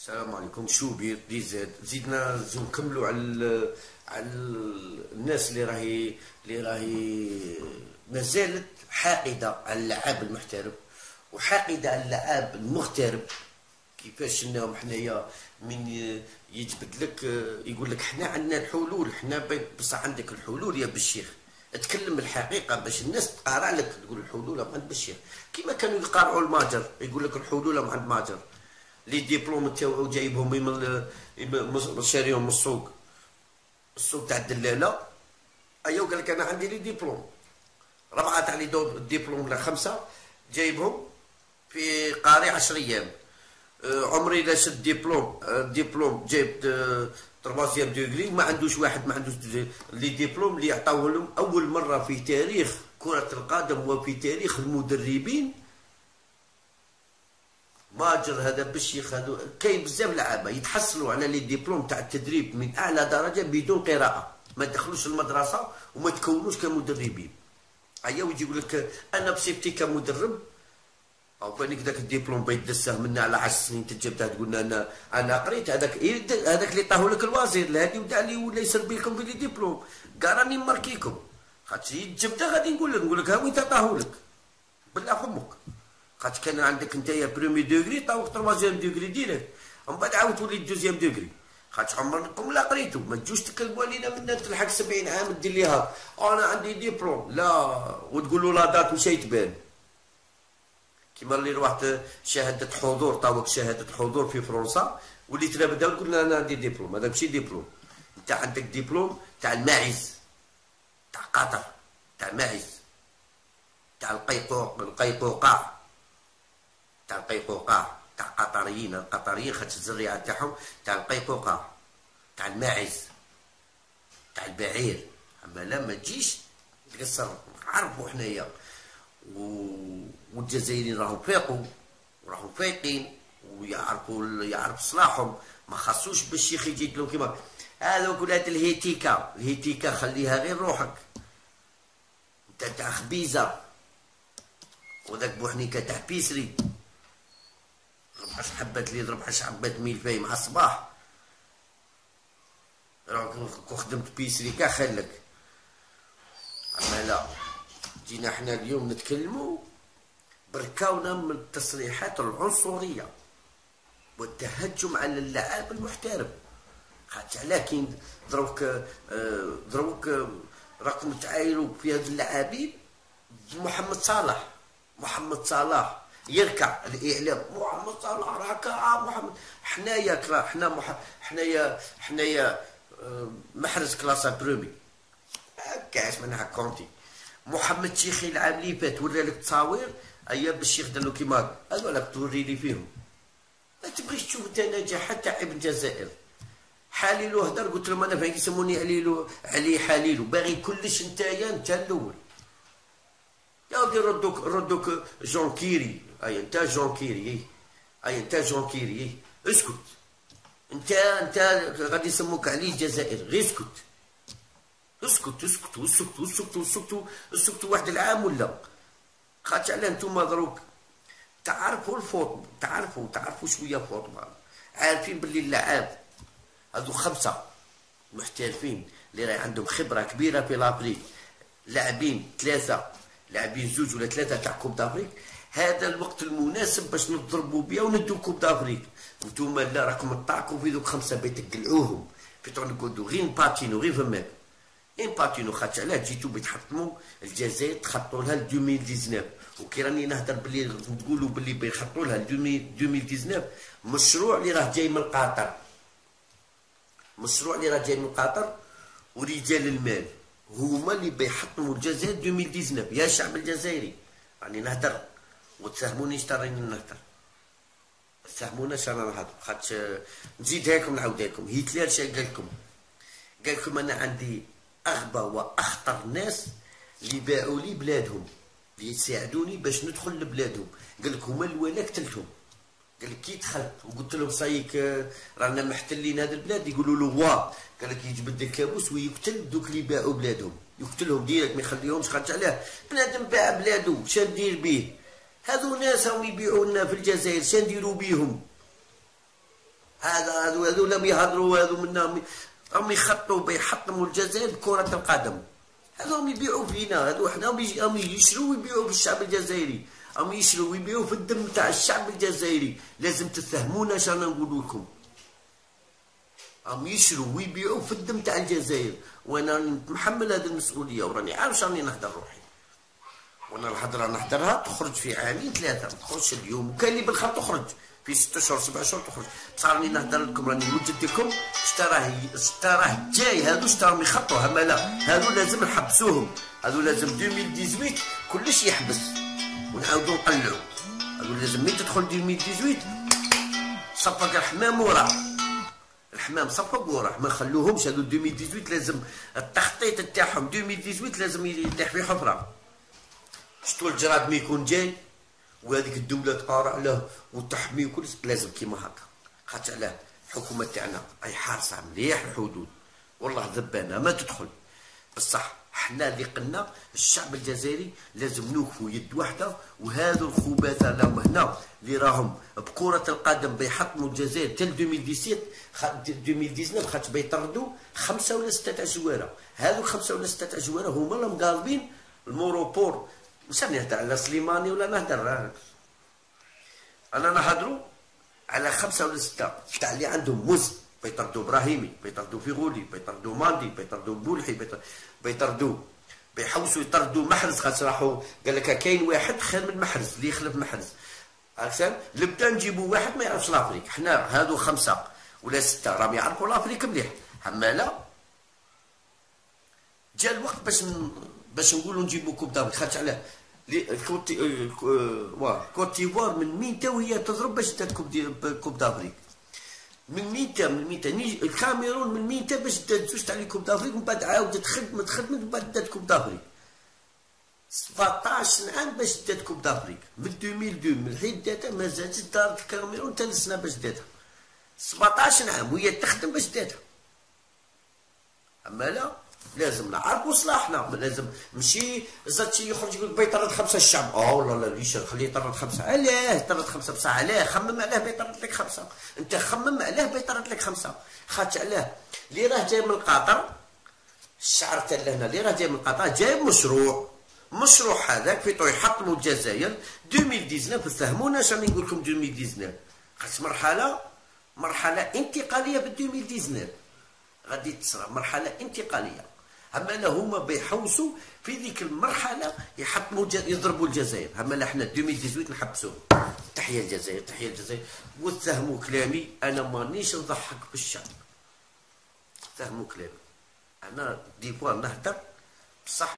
السلام عليكم. شوبير دي زاد زيدنا نزيدو نكملوا على على ال- الناس اللي راهي اللي راهي مازالت حاقدة على اللعاب المحترف وحاقدة على اللعاب المغترب. كيفاش انهم حنايا من يجبد لك يقول لك حنا عندنا الحلول حنا بصح عندك الحلول يا بالشيخ تكلم الحقيقة باش الناس تقارع لك تقول الحلول عند بالشيخ كيما كانوا يقارعوا الماجر يقول لك الحلول عند ماجر لي ديبلوم تاعو جايبهم من شاريهم من السوق. السوق تاع الدلالة. ايوا قال لك أنا عندي لي ديبلوم. ربعه تاع لي ديبلوم ولا خمسة جايبهم في قاري 10 أيام. آه، عمري لا شد ديبلوم. آه، ديبلوم جايب تروازيام دوغري ما عندوش واحد ما عندوش لي ديبلوم اللي عطاوه لهم. أول مرة في تاريخ كرة القدم وفي تاريخ المدربين ماجر هذا بالشيخ هذا كاين بزاف لعابة. يتحصلوا على لي ديبلوم تاع التدريب من أعلى درجة بدون قراءة. ما دخلوش المدرسة وما تكونوش كمدربين. أيا ويجي يقول لك أنا بصفتي كمدرب. أو بالك ذاك الدبلوم بيدسه منا على 10 سنين تجبتها تقول أنا أنا قريت. هذاك هذاك اللي طاهو لك الوزير. الهادي ودع لي ولا يسرب لكم في لي ديبلوم. قال راني ماركيكم خاطر جبتها غادي نقول لك نقول لك ها وين طاهو لك؟ بالله فمك خاطر كان عندك انت بريمي دوغري طاوك تروازيام دوغري ديريكت ومن بعد عاود تولي دوزيام دوغري خاطر عمركم لا قريتو. ما تجوش تكلموا علينا من تلحق 70 عام دير ليها. أنا عندي ديبلوم لا. وتقولوا لا دات مشى يتبان كيما اللي روحت شهادة حضور طاوك شهادة حضور في فرنسا. وليت لا بدا قلنا أنا عندي ديبلوم هذا ماشي ديبلوم أنت عندك ديبلوم تاع الماعز. تاع قطر. تاع ماعز. تاع القيقوق القيقوقاع تاع القيقوقاع تاع قطريين القطريين خاطر الزريعة تاعهم تاع القيقوقاع تاع الماعز تاع البعير. أما لا ما تجيش تقصر عرفوا حنايا. و- والجزائريين راهم فاقوا راهم فايقين ويعرفوا يعرف صلاحهم. ما خاصوش بالشيخ يجي لهم كيما هذوك ولاد الهيتيكا الهيتيكا خليها غير روحك. انت تاع خبيزه وذاك بوحنيكه تاع بيسري. ربع حبات لي ربع حبات ميلفاي مع الصباح. كون خدمت بيسري كاع خلك. أما لا جينا إحنا اليوم نتكلموا بركاونا من التصريحات العنصرية والتهجم على اللاعب المحترف. خاطر علاه كاين دروك دروك راكم تعايروا في هاد اللاعبين محمد صلاح. محمد صلاح. يركع. الاعلام محمد صلاح ركع محمد. حنايا كلا حنا. حنايا حنايا آه، محرز كلاسا برومي. هكا عاش منها كونتي. محمد شيخي العام اللي فات ورا لك تصاوير أيا بالشيخ دار له كيما هذو راك توري لي فيهم. ما تبغيش تشوف انت نجاحات تاع ابن الجزائر حاليلو هدر قلت لهم أنا فين يسموني عليلو علي حاليلو باغي كلش نتايا انت الأول. يا ودي ردوك ردوك جون كيري. أي أنت جون كيري أي أنت جون كيري اسكت. انت أنت غادي يسموك علي الجزائر. غير اسكت. اسكت اسكت اسكت اسكت اسكت اسكت واحد العام ولا؟ خاطر علاه نتوما دروك تعرفوا ال football تعرفوا تعرفوا شوية football عارفين باللي اللعاب. هذو خمسة محترفين اللي راهي عندهم خبرة كبيرة في l'Afrique لاعبين ثلاثة لاعبين زوج ولا ثلاثة تاع coupe d'Afrique هذا الوقت المناسب باش نضربوا بها coupe d'Afrique نتوما لا راكم تطاقوا في ذوك خمسة بيتقلعوهم في تقعدوا غير باتينو غير فماك. ان باتينو خاطر علاه جيتو بتحطموا الجزائر تخطوا لها ل 2019 وكي راني نهضر باللي تقولوا باللي بيخطوا لها ل 2019 مشروع اللي راه جاي من قطر مشروع اللي راه جاي من قطر ورجال المال. هما اللي بيحطموا الجزائر 2019 يا الشعب الجزائري. راني نهضر وتفهموني اش راني نهضر تفهمونا اش نهضر خاطر نزيدها لكم نعاودها لكم هتلر اش قال لكم قال لكم أنا عندي أغبى وأخطر ناس اللي باعوا لي بلادهم اللي يساعدوني باش ندخل لبلادهم. قال لك هما الولا قتلتهم قال لك كي دخلت وقلت لهم صايك رانا محتلين هذا البلاد. يقولوا له وا. قال لك يجبد الكابوس ويقتل دوك اللي باعوا بلادهم. يقتلهم direct ما يخليهمش خاطر علاه. بنادم باع بلادو شا ندير بيه. هذو ناس راهم يبيعوا لنا في الجزائر شا نديروا بيهم؟ هذا هذو هذو لم يهضروا هذو منا راهم يخطوا بيحطموا الجزائر بكرة القدم. هذوهم يبيعوا فينا هذو حنا راهم يشروا ويبيعوا في الشعب الجزائري. راهم يشروا ويبيعوا في الدم تاع الشعب الجزائري. لازم تفهمونا اش رانا نقول لكم. راهم يشروا ويبيعوا في الدم تاع الجزائر. وأنا نتحمل هذه المسؤولية وراني عارف راني نهدر روحي. وأنا الهضره نهدرها تخرج في عامين ثلاثة ما تخرجش اليوم. وكاين اللي بالخط تخرج. في ست شهور سبع شهور تخرج. بصح راني نهضر لكم راني نوجد لكم شتا راه جاي. هادو شتا راهم يخطوا. لا هادو لازم نحبسوهم. هادو لازم 2018 كلش يحبس. ونعاودو نقلعو. هادو لازم ملي تدخل 2018 صفق الحمام وراه الحمام صفق وراه ما نخلوهمش. هادو 2018 لازم التخطيط تاعهم 2018 لازم يطيح في حفرة. شتو الجراد مي يكون جاي وهذيك الدولة تقارع له وتحمي وكل لازم كيما هكا. خاطر علاه الحكومة تاعنا اي حارسة مليح الحدود. والله ذبانه ما تدخل. بصح حنا اللي قلنا الشعب الجزائري لازم نوقفوا يد واحدة وهذو الخبثاء راهم هنا اللي راهم بكرة القدم بيحطموا الجزائر تل 2017 2019 خاطر بيطردوا خمسة ولا ستة جواره هذو خمسه ولا ستة جواره هما اللي قالبين الموروبور مش نهدر على سليماني ولا نهدر أنا نهضروا على خمسة ولا ستة. تاع اللي عندهم مز بيطردوا إبراهيمي بيطردوا فيغولي بيطردوا ماندي بيطردوا بولحي بيطردوا بيحوسوا يطردوا محرز خاطر راحوا قال لك كاين واحد خير من محرز اللي يخلف محرز. عرفت لبدا نجيبوا واحد ما يعرفش l'Afrique. حنا هادو خمسة ولا ستة راهم يعرفوا l'Afrique مليح. أما لا جا الوقت باش باش نقولوا نجيبوا coupe d'Afrique خاطر علاه. Côte d'Ivoire من مين تا وهي تضرب باش دات coupe coupe d'Afrique. من ميتا من ميتا الكاميرون من ميتا باش دات زوج تاع coupe d'Afrique ومن بعد عاودت خدمت خدمت ومن بعد دات coupe d'Afrique. 17 عام باش دات كوب دافريك. من 2002 من الحين داتها ما زالت دارت الكاميرون ثلاث سنه باش داتها 17 عام وهي تخدم باش داتها أما لا لازم نعرفوا صلاحنا لازم ماشي زاد شي يخرج يقول بيطرد خمسة الشعب آه والله لا ليش خليه يطرد خمسة؟ علاه يطرد خمسة بصح علاه خمم علاه بيطرد لك خمسة. أنت خمم علاه بيطرد لك خمسة. خاطر علاه. اللي راه جاي من قطر الشعر تاع لهنا اللي راه جاي من قطر جاي مشروع. مشروع هذاك في يحطموا الجزائر 2019 فهمونا اش راني نقول لكم 2019 خاطر مرحلة مرحلة انتقالية في 2019 غادي تصرى مرحلة انتقالية. أما لا هما بيحوسوا في ذيك المرحلة يحطموا يضربوا الجزائر. أما لا حنا 2018 نحبسوه تحية الجزائر تحية الجزائر. وتفهموا كلامي. أنا مانيش نضحك بالشعب فهموا كلامي. أنا ديبوار نهدر. بصح